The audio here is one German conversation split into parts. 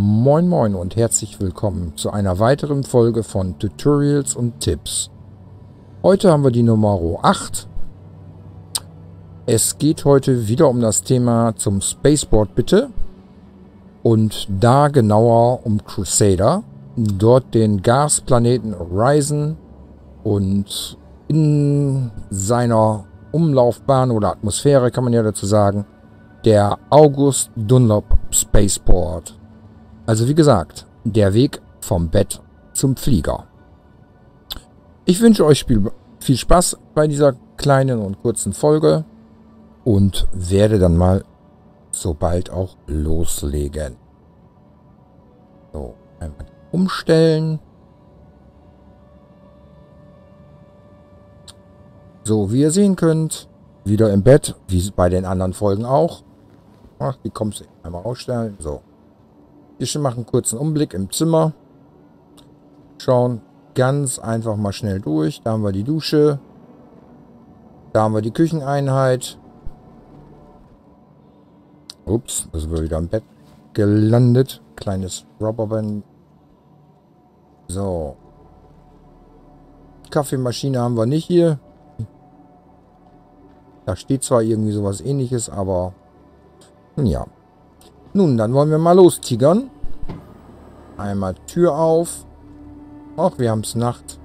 Moin Moin und herzlich willkommen zu einer weiteren Folge von Tutorials und Tipps. Heute haben wir die Nummer 8. Es geht heute wieder um das Thema zum Spaceboard bitte. Und da genauer um Crusader. Dort den Gasplaneten Horizon und in seiner Umlaufbahn oder Atmosphäre kann man ja dazu sagen, der August Dunlop Spaceport. Also wie gesagt, der Weg vom Bett zum Flieger. Ich wünsche euch viel Spaß bei dieser kleinen und kurzen Folge und werde dann mal sobald auch loslegen. So, einmal umstellen. So, wie ihr sehen könnt, wieder im Bett, wie bei den anderen Folgen auch. Ach, die kommst du einmal ausstellen. So. Wir machen einen kurzen Umblick im Zimmer. Schauen ganz einfach mal schnell durch. Da haben wir die Dusche. Da haben wir die Kücheneinheit. Ups, da sind wir wieder im Bett gelandet. Kleines Rubberband. So. Kaffeemaschine haben wir nicht hier. Da steht zwar irgendwie sowas ähnliches, aber ja. Nun, dann wollen wir mal los, tigern. Einmal Tür auf. Ach, wir haben es Nacht.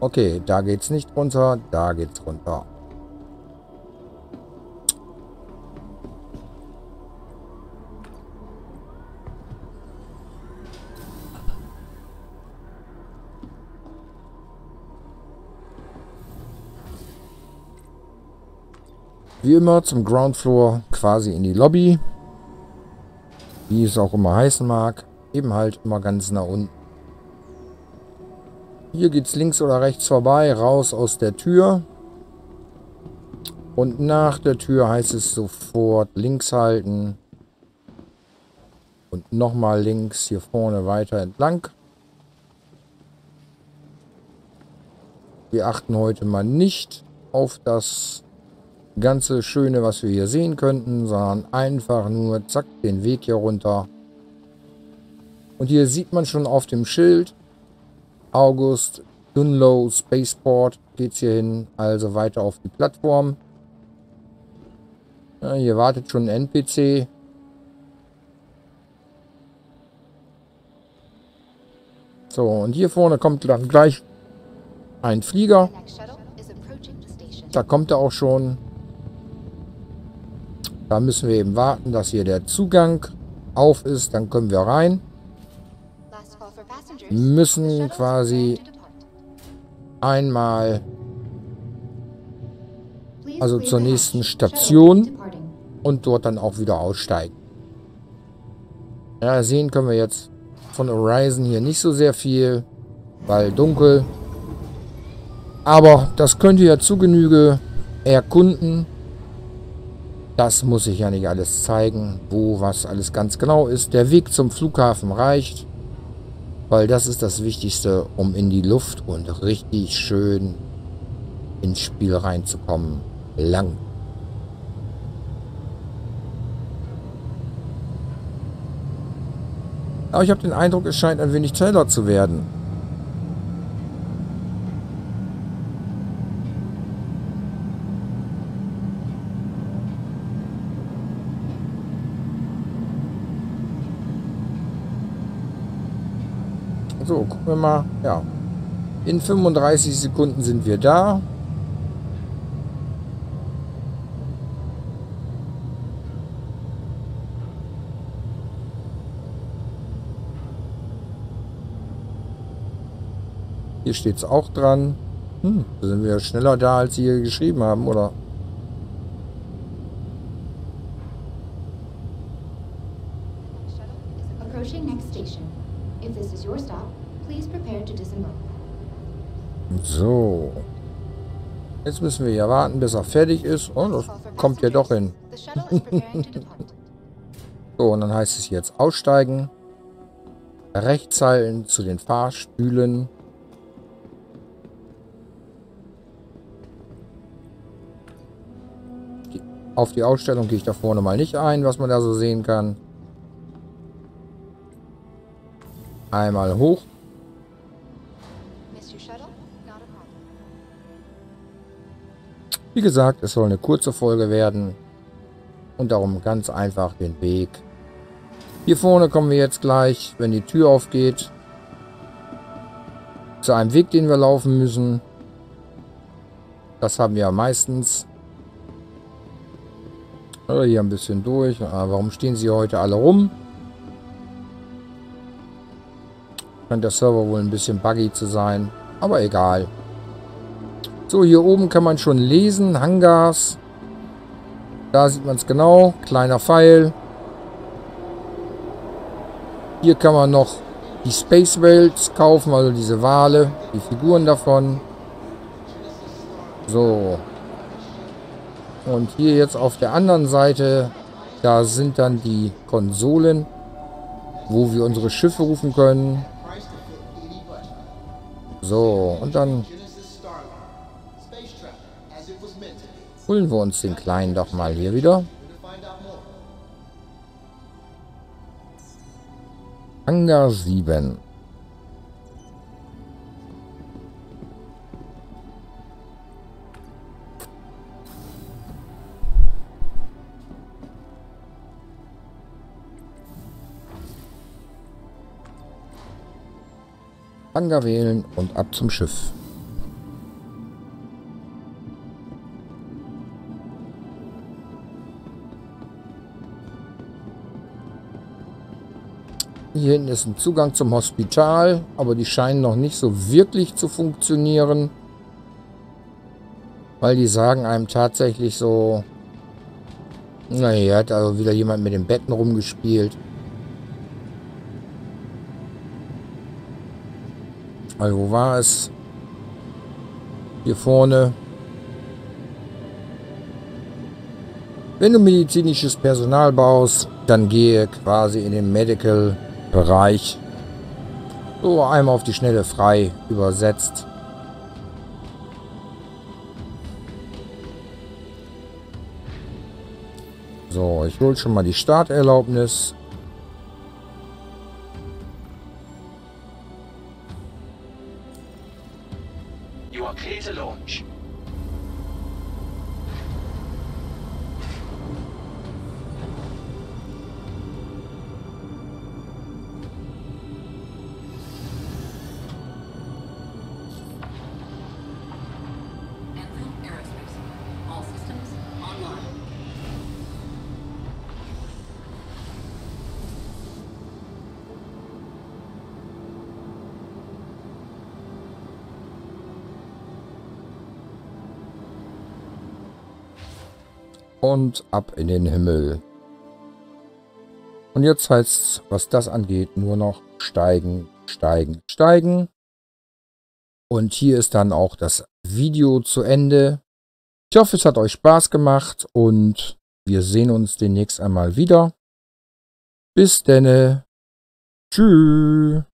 Okay, da geht's nicht runter, da geht's runter. Wie immer zum Ground Floor quasi in die Lobby wie es auch immer heißen mag, eben halt immer ganz nach unten. Hier geht es links oder rechts vorbei, raus aus der Tür. Und nach der Tür heißt es sofort links halten. Und nochmal links hier vorne weiter entlang. Wir achten heute mal nicht auf das ganze Schöne, was wir hier sehen könnten, sondern einfach nur, zack, den Weg hier runter. Und hier sieht man schon auf dem Schild, August Dunlow Spaceport geht es hier hin, also weiter auf die Plattform. Ja, hier wartet schon ein NPC. So, und hier vorne kommt dann gleich ein Flieger. Da kommt er auch schon. Da müssen wir eben warten, dass hier der Zugang auf ist. Dann können wir rein. Müssen quasi einmal also zur nächsten Station und dort dann auch wieder aussteigen. Ja, sehen können wir jetzt von Horizon hier nicht so sehr viel, weil dunkel. Aber das könnt ihr ja zu Genüge erkunden. Das muss ich ja nicht alles zeigen, wo was alles ganz genau ist. Der Weg zum Flughafen reicht, weil das ist das Wichtigste, um in die Luft und richtig schön ins Spiel reinzukommen. Lang. Aber ich habe den Eindruck, es scheint ein wenig heller zu werden. So, gucken wir mal. Ja. In 35 Sekunden sind wir da. Hier steht es auch dran. Hm, sind wir schneller da, als sie hier geschrieben haben, oder? So. Jetzt müssen wir hier warten, bis er fertig ist. Oh, das kommt ja doch hin. so, und dann heißt es jetzt aussteigen. Rechts halten zu den Fahrstühlen. Auf die Ausstellung gehe ich da vorne mal nicht ein, was man da so sehen kann. Einmal hoch. Wie gesagt, es soll eine kurze Folge werden. Und darum ganz einfach den Weg. Hier vorne kommen wir jetzt gleich, wenn die Tür aufgeht, zu einem Weg, den wir laufen müssen. Das haben wir meistens. Oder hier ein bisschen durch. Ah, warum stehen sie heute alle rum? Scheint der Server wohl ein bisschen buggy zu sein. Aber egal. So, hier oben kann man schon lesen. Hangars. Da sieht man es genau. Kleiner Pfeil. Hier kann man noch die Space Whales kaufen, also diese Wale, die Figuren davon. So. Und hier jetzt auf der anderen Seite, da sind dann die Konsolen, wo wir unsere Schiffe rufen können. So, und dann holen wir uns den kleinen doch mal hier wieder. Hangar 7. Hangar wählen und ab zum Schiff. Hier hinten ist ein Zugang zum Hospital, aber die scheinen noch nicht so wirklich zu funktionieren. Weil die sagen einem tatsächlich so... Naja, hier hat also wieder jemand mit den Betten rumgespielt. Also wo war es? Hier vorne. Wenn du medizinisches Personal baust, dann gehe quasi in den Medical Bereich. So einmal auf die Schnelle frei übersetzt. So, ich hole schon mal die Starterlaubnis. You are clear to launch. Und ab in den Himmel. Und jetzt heißt es, was das angeht, nur noch steigen, steigen, steigen. Und hier ist dann auch das Video zu Ende. Ich hoffe, es hat euch Spaß gemacht und wir sehen uns demnächst einmal wieder. Bis denne. Tschüss.